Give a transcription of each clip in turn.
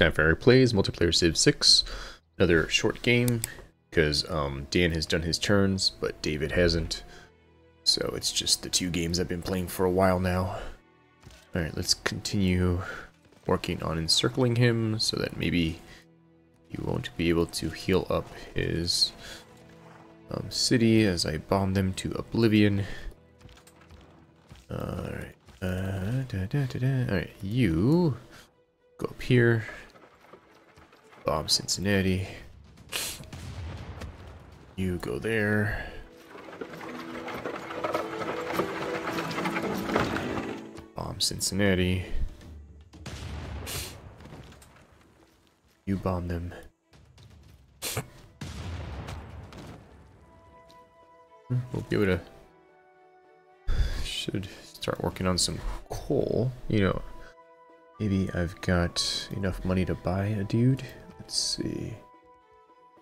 Eric Plays Multiplayer Civ 6. Another short game, because um, Dan has done his turns, but David hasn't. So it's just the two games I've been playing for a while now. Alright, let's continue working on encircling him, so that maybe he won't be able to heal up his um, city as I bomb them to oblivion. Alright. Uh, Alright, you go up here. Bomb Cincinnati. You go there. Bomb Cincinnati. You bomb them. We'll be able to... Should start working on some coal. You know, maybe I've got enough money to buy a dude. Let's see.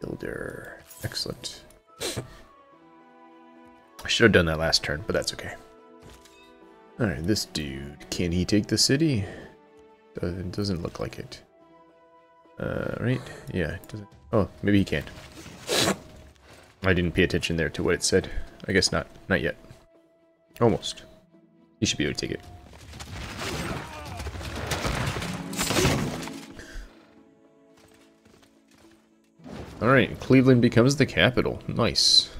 Builder. Excellent. I should have done that last turn, but that's okay. Alright, this dude. Can he take the city? It doesn't look like it. Uh, right? Yeah, doesn't. Oh, maybe he can't. I didn't pay attention there to what it said. I guess not. Not yet. Almost. He should be able to take it. Alright, Cleveland becomes the capital. Nice.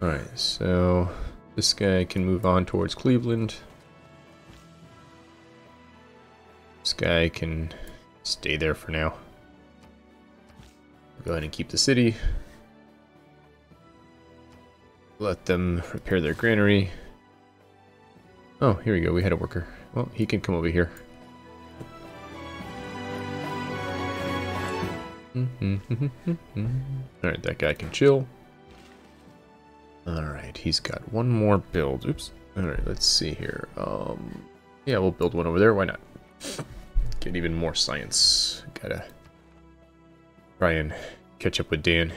Alright, so this guy can move on towards Cleveland. This guy can stay there for now. Go ahead and keep the city. Let them repair their granary. Oh, here we go. We had a worker. Well, he can come over here. Alright, that guy can chill. Alright, he's got one more build. Oops. Alright, let's see here. Um, yeah, we'll build one over there. Why not? Get even more science. Gotta try and catch up with Dan.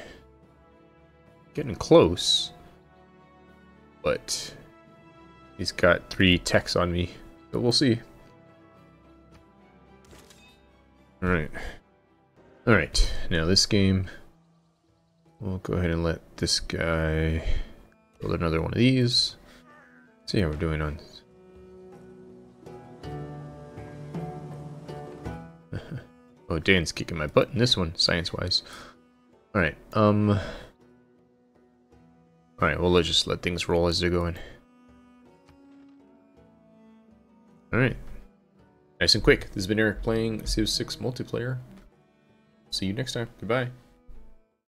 Getting close. But he's got three techs on me. But we'll see. Alright. Alright, now this game, we'll go ahead and let this guy build another one of these. See how we're doing on... oh, Dan's kicking my butt in this one, science-wise. Alright, um... Alright, well let's just let things roll as they're going. Alright. Nice and quick. This has been Eric playing Civ 6 multiplayer. See you next time. Goodbye.